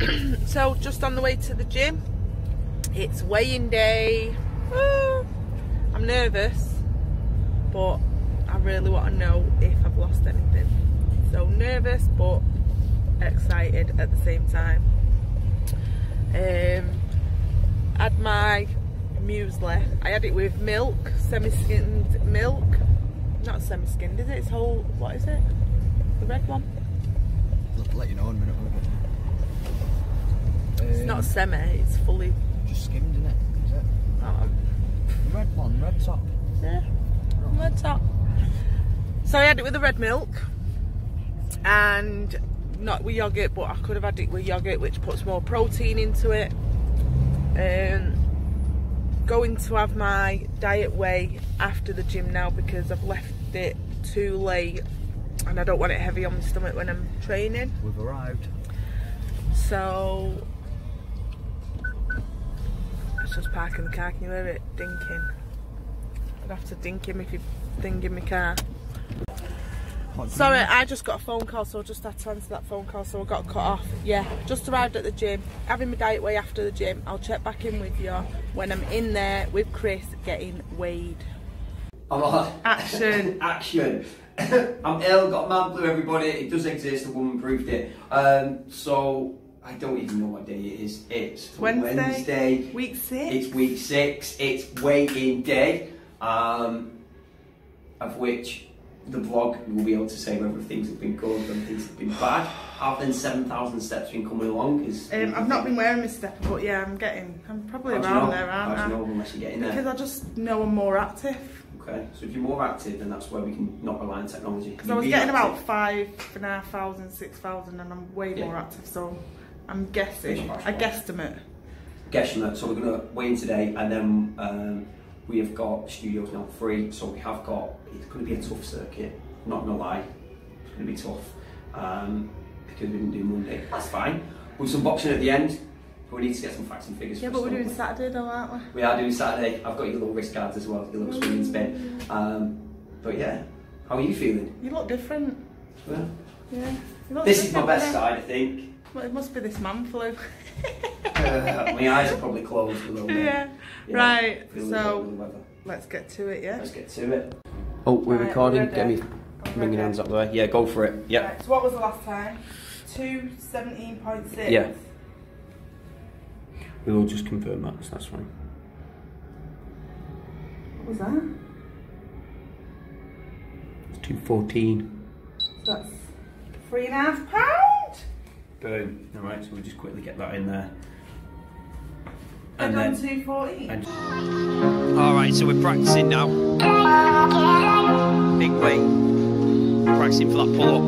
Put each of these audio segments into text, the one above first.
so just on the way to the gym. It's weighing day. Ah, I'm nervous, but I really want to know if I've lost anything. So nervous, but excited at the same time. Um, had my muesli. I had it with milk, semi-skimmed milk. Not semi-skimmed, is it? It's whole. What is it? The red one. Let you know in a minute. It's not semi. It's fully. just skimmed in it. Is it? Oh, The red one, red top. yeah, red top. So I had it with the red milk, and not with yogurt, but I could have had it with yogurt, which puts more protein into it. Um, going to have my diet whey after the gym now because I've left it too late, and I don't want it heavy on my stomach when I'm training. We've arrived. So just park in the car. Can you hear it dinking? I'd have to dink him if you ding in my car. What Sorry. I just got a phone call, so I just had to answer that phone call, so I got cut off. Yeah, just arrived at the gym, having my diet whey after the gym. I'll check back in with you when I'm in there with Kris getting weighed. I'm on. Action. Action. I'm ill, got man flu, everybody. It does exist, a woman proved it. Um, so, I don't even know what day it is. It's Wednesday. Wednesday. Week six. It's week six. It's weigh-in day, um, of which the vlog will be able to say whether things have been good, whether things have been bad. Have then 7,000 steps been coming along? Is Um, I've not been wearing my stepper, but yeah, I'm getting. I'm probably How you around know? there, How aren't do I? you know unless you're getting there? Because I just know I'm more active. Okay, so if you're more active, then that's where we can not rely on technology. Because I was Be getting active. about five and a half thousand, six thousand, and I'm way Yeah. more active. So I'm guessing, a guesstimate. Guesstimate. So we're going to weigh in today, and then um, we have got studios now free. So we have got. It's going to be a tough circuit. Not gonna lie, it's going to be tough um, because we didn't do Monday. That's fine. With some boxing at the end, but we need to get some facts and figures. Yeah, but we're doing Saturday though, aren't we? we? Are doing Saturday. I've got your little wrist guards as well, your little swimming spin. Um, but yeah, how are you feeling? You look different. Well, Yeah. You look this is my best side, I think. Well, it must be this man flu. Uh, my eyes are probably closed a little bit. yeah. Yeah, Right. feel a little So bit under the weather. let's get to it. Yeah. Let's get to it. Oh, we're Right, recording. ready. Get me I'm bring your hands up there. Yeah, go for it. Yeah. Right, so what was the last time? Two seventeen point six. Yeah. We'll just confirm that, so that's fine. What was that? It's 214. So that's three and a half pound. Boom. Alright, so we'll just quickly get that in there. And And then. 240. And... All right, so we're practicing now. Big weight. Practicing for that pull up.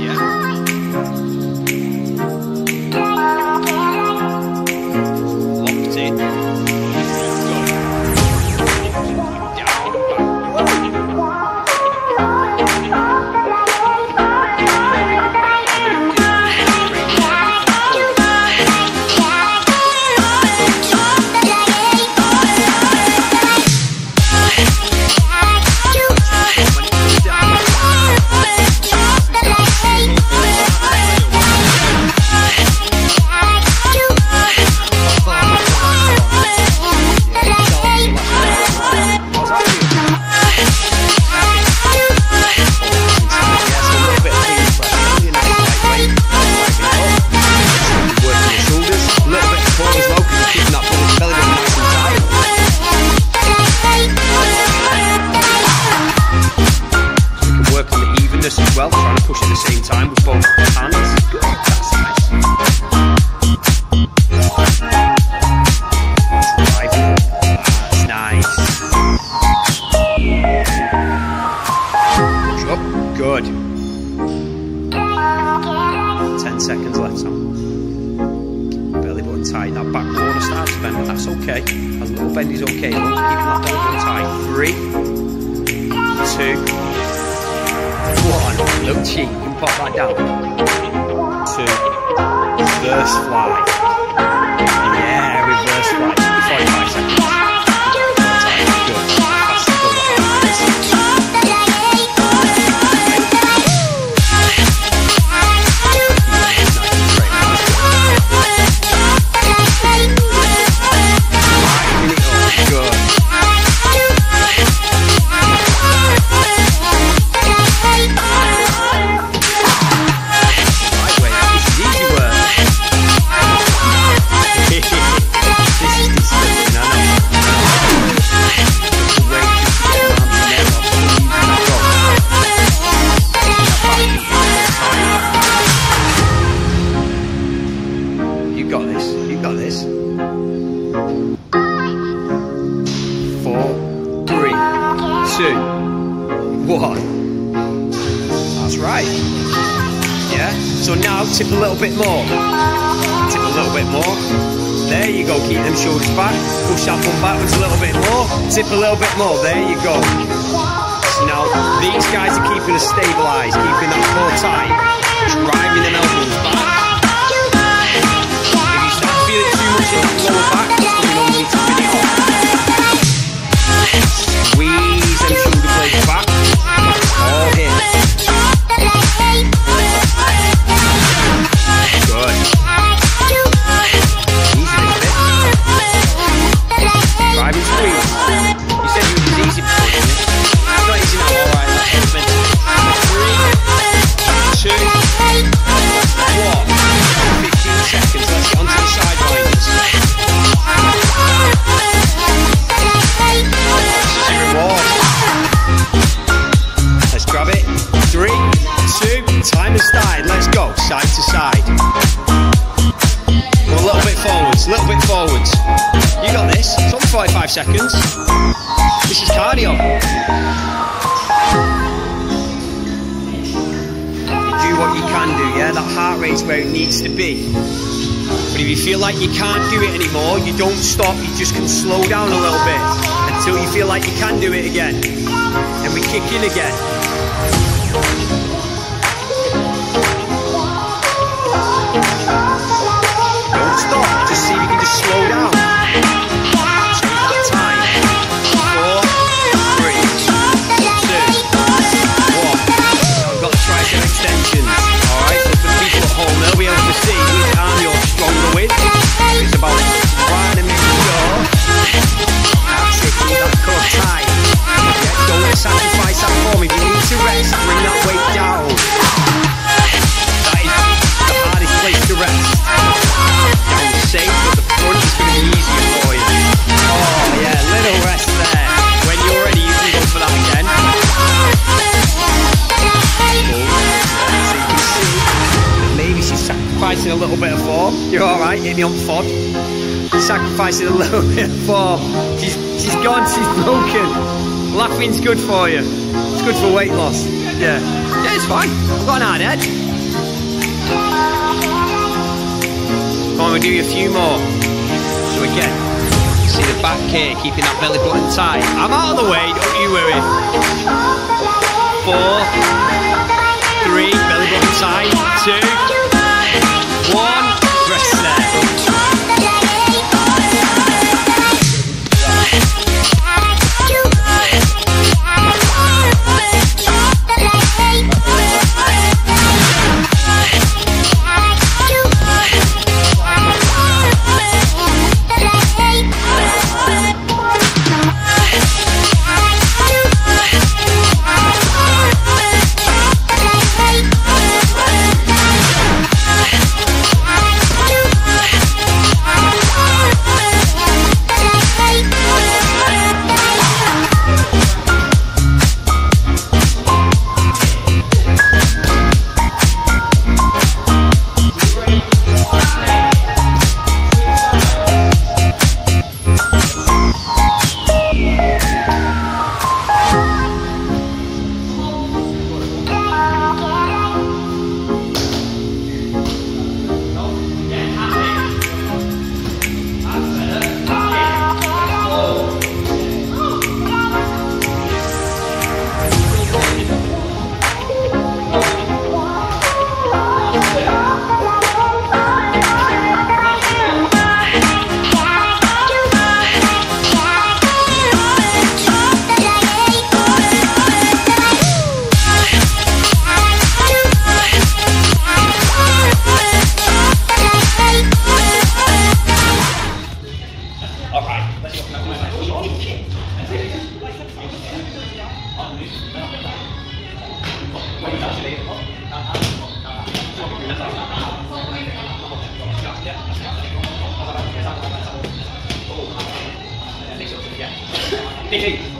Yeah. Locked in. Tip a little bit more. Tip a little bit more. There you go. Keep them shoulders back. Push that one backwards a little bit more. Tip a little bit more. There you go. Now these guys are keeping us stabilised, keeping that core tight, driving them elbows back. If you start feeling too much in that lower back, 45 seconds. This is cardio. Do what you can do, yeah? That heart rate's where it needs to be. But if you feel like you can't do it anymore, you don't stop, you just can slow down a little bit until you feel like you can do it again. And we kick in again. Don't stop, Sacrificing a little bit of. She's she's gone, she's broken. Laughing's good for you. It's good for weight loss. Yeah. Yeah, it's fine. Got an hard head. Come on, we'll do a few more. So again, see the back here, keeping that belly button tight. I'm out of the way, don't you worry. Four, three, belly button tight, two, one, Hey, hey.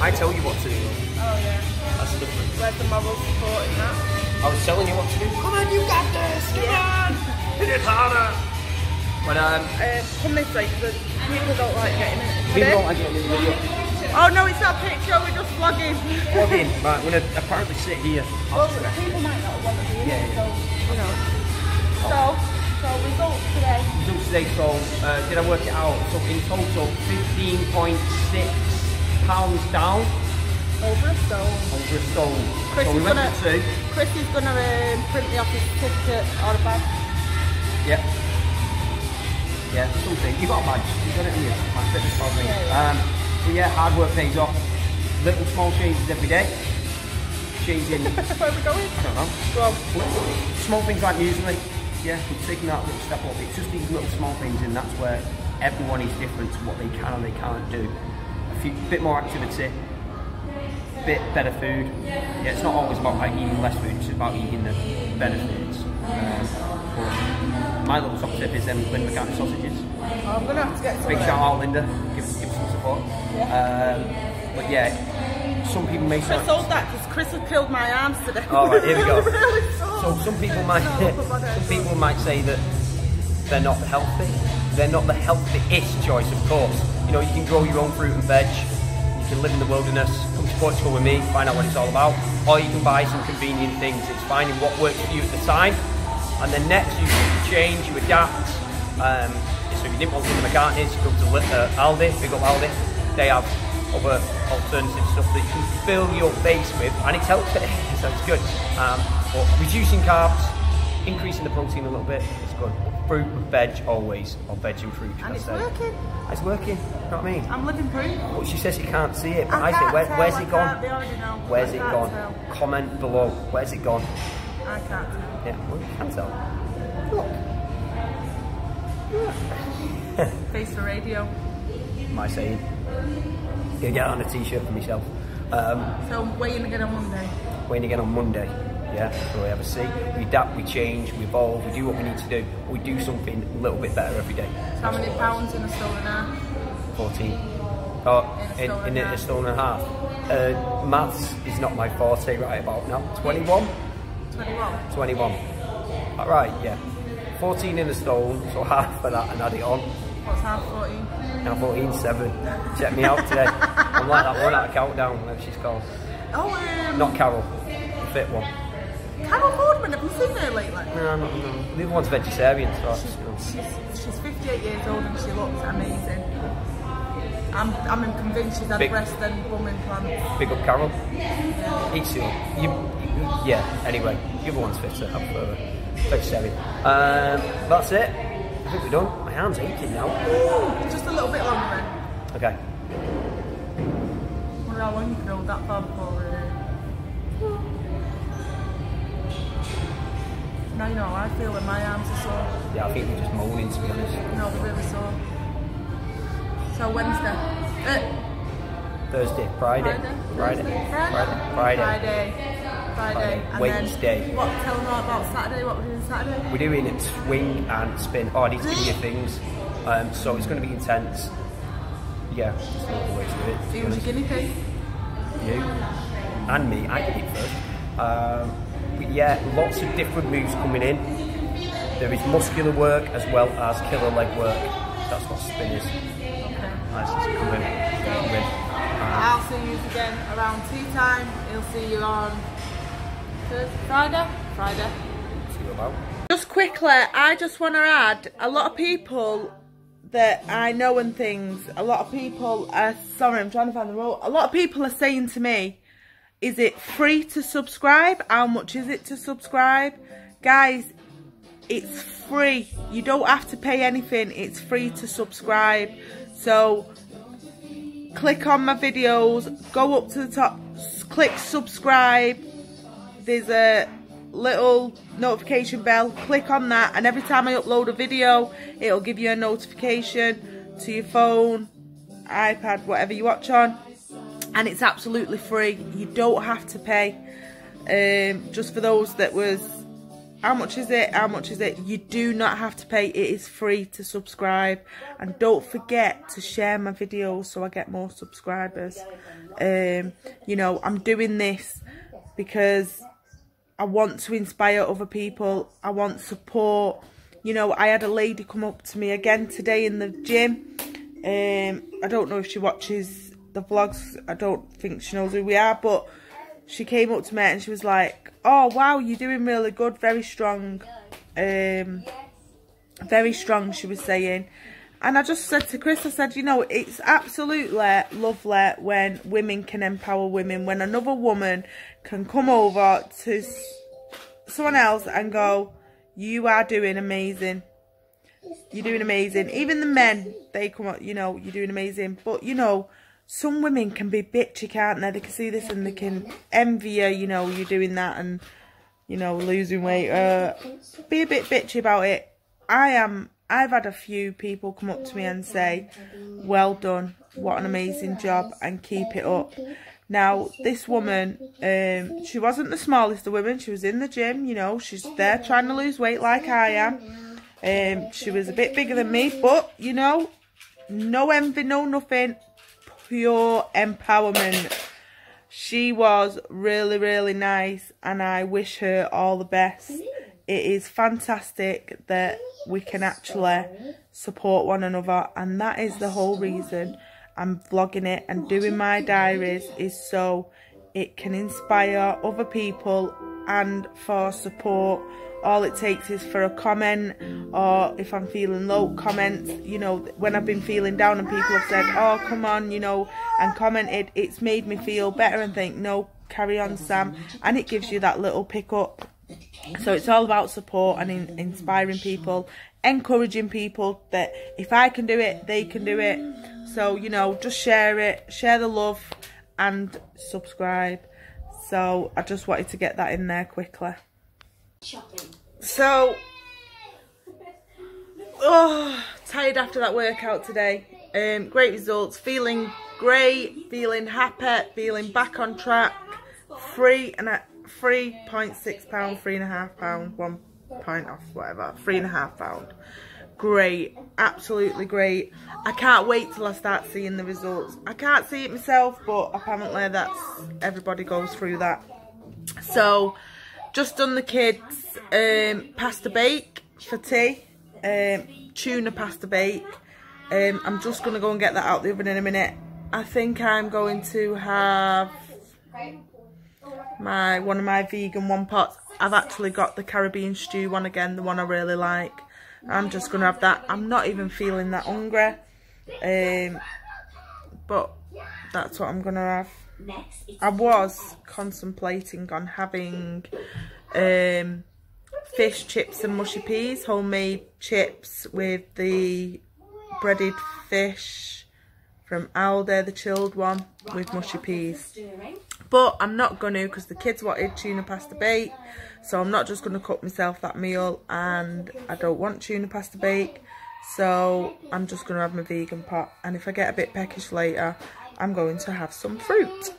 I tell you what to do. Oh yeah. That's the difference. Where's the moral support in that? I was telling you what to do. Come on, you got this. Come on. Hit it harder. But um, Uh, come this way, because people don't like getting it. people don't like it in the video. Oh no, it's not a picture, we're just vlogging. Plug in. Right, we're gonna apparently sit here. well, people might not want to be in Yeah, it, yeah. so, you know. So, so results today. Results today, so uh, did I work it out? So in total, 15.6 pounds down Over a stone. over a stone. Kris so we went gonna- two. Kris is going to um, print me off his certificate or a badge. Yeah. Yeah, something. You got a badge. You got it in you. My fitness. Yeah, yeah. Um, but yeah, hard work pays off. Little small changes every day. Changing. Where are we going? I don't know. Go on. Small things like usually. Yeah, we're taking that little step up. It's just these little small things, and that's where everyone is different to what they can and they can't do. A few bit more activity, bit better food. Yeah, it's not always about like eating less food. It's about eating the better foods. Um, my little top tip is them Linda McCartney sausages. Oh, I'm going to have to get some Big shout out, Linda. Give, give us some support. Um, but yeah, some people may say. sold that because Kris has killed my arms today. All right, here we go. really. So some people might No, upper body. some people might say that they're not healthy. They're not the healthiest choice, of course. You know, you can grow your own fruit and veg. You can live in the wilderness. Come to Portugal with me, find out what it's all about. Or you can buy some convenient things. It's finding what works for you at the time. And then next, you change, you adapt. Um, so if you didn't want to the McCartney's, go to uh, Aldi, big up Aldi. They have other alternative stuff that you can fill your base with, and it's healthy, so it's good. Um, but reducing carbs, increasing the protein a little bit, it's good. Fruit and veg always, or veg and fruit. And I it's say. working. It's working. You know what I mean? I'm living proof. Well, she says she can't see it, but I, I say, where, where's I it gone? can't, they already know. Where's it gone? tell. Comment below. Where's it gone? I can't tell. Yeah, well, you can tell. Face for radio. My saying. Gonna get on a t-shirt for myself. Um, So weighing again on Monday. Waiting again on Monday. Yeah, so we have a see. We adapt, we change, we evolve, we do what we need to do. We do something a little bit better every day. So how many pounds in a stone and a half? 14. Oh, In a in, stone in and a a, a half. stone and a half. Uh, maths is not my forte right about now. 21? 21. 21. Alright, yeah. 14 in a stone, so half of that and add it on. What's half 14? Now 14, 7. Check me out today. I'm like that one at a countdown, whatever she's called. Oh, um, Not Carol. fit one. Carol Vorderman, have you seen her lately? No, no, no. The other one's vegetarian, so know. She's, she's 58 years old and she looks amazing. I'm, I'm convinced she's had Big- breast and bum implants. Big up Carol. Each you, you, yeah, anyway, the other one's fitter, I'm further. Vegetarian. Um, that's it. I think we're done. My hand's aching now. Just a little bit longer then. Okay. wonder how long you can hold that for Now you know how I feel when my arms are sore. Yeah, I think we're just moaning to be honest. No, they're really sore. So Wednesday. Uh, Thursday, Friday, Friday, Thursday, Friday, Friday. Friday. Friday. Wednesday. What? Tell them all about Saturday. What we're doing Saturday. We're doing it swing and spin. Oh, I need to give you things. Um, so it's going to be intense. Yeah, just another way to do it. be Who's your guinea pig? you and me. I did it first. Um, yeah, lots of different moves coming in. There is muscular work as well as killer leg work. That's what spin is. Okay. That's just coming, coming. Um, I'll see you again around tea time. He'll see you on Thursday, Friday. Friday. see you about. Just quickly, I just want to add a lot of people that I know and things. A lot of people are sorry, I'm trying to find the role. A lot of people are saying to me, "Is it free to subscribe? How much is it to subscribe?" Guys, it's free. You don't have to pay anything. It's free to subscribe. So click on my videos, go up to the top, click subscribe. There's a little notification bell. Click on that, and every time I upload a video, it'll give you a notification to your phone, iPad, whatever you watch on. And it's absolutely free. You don't have to pay. Um, just for those that was how much is it? How much is it? You do not have to pay. It is free to subscribe. And don't forget to share my videos so I get more subscribers. Um, you know, I'm doing this because I want to inspire other people. I want support. You know, I had a lady come up to me again today in the gym. Um, I don't know if she watches the vlogs. I don't think she knows who we are, but she came up to me and she was like, "Oh wow, you're doing really good, very strong, um, very strong." She was saying, and I just said to Kris, I said, "You know, it's absolutely lovely when women can empower women. When another woman can come over to someone else and go, you are doing amazing." You're doing amazing. Even the men, they come up, you know, you're doing amazing. But, you know, some women can be bitchy, can't they? They can see this and they can envy you, you know, you're doing that and, you know, losing weight. Uh, be a bit bitchy about it. I am, I've had a few people come up to me and say, well done, what an amazing job and keep it up. Now, this woman, um, she wasn't the smallest of women. She was in the gym, you know, she's there trying to lose weight like I am. Um, she was a bit bigger than me, but, you know, no envy, no nothing, pure empowerment. She was really, really nice, and I wish her all the best. It is fantastic that we can actually support one another, and that is the whole reason I'm vlogging it and doing my diaries is so it can inspire other people and for support. All it takes is for a comment, or if I'm feeling low, comments. You know, when I've been feeling down and people have said, "Oh, come on," you know, and commented, it's made me feel better and think, "No, carry on, Sam," and it gives you that little pick up. So it's all about support and in, inspiring people, encouraging people that if I can do it, they can do it. So, you know, just share it, share the love and subscribe. So I just wanted to get that in there quickly. So, oh, tired after that workout today. Um, great results, feeling great, feeling happy, feeling back on track. Three and a three point six pound, three and a half pound, one pint off, whatever, three and a half pound. Great, absolutely great. I can't wait till I start seeing the results. I can't see it myself, but apparently that's everybody goes through that. So, just done the kids um, pasta bake for tea, um, tuna pasta bake. Um, I'm just going to go and get that out the oven in a minute. I think I'm going to have my one of my vegan one pots. I've actually got the Caribbean stew one again, the one I really like. I'm just gonna have that. I'm not even feeling that hungry, um, but that's what I'm gonna have. I was contemplating on having um, fish chips and mushy peas, homemade chips with the breaded fish from Aldi, the chilled one with mushy peas. But I'm not going to because the kids wanted tuna pasta bake. So I'm not just going to cook myself that meal and I don't want tuna pasta bake. So I'm just going to have my vegan pot. And if I get a bit peckish later, I'm going to have some fruit.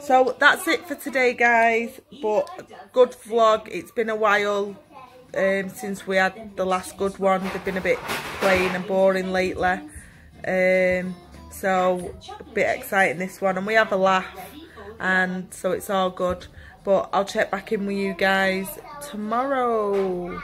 So that's it for today, guys. But good vlog. It's been a while um, since we had the last good one. They've been a bit plain and boring lately. Um, so a bit exciting this one. And we have a laugh. And so it's all good. But I'll check back in with you guys tomorrow.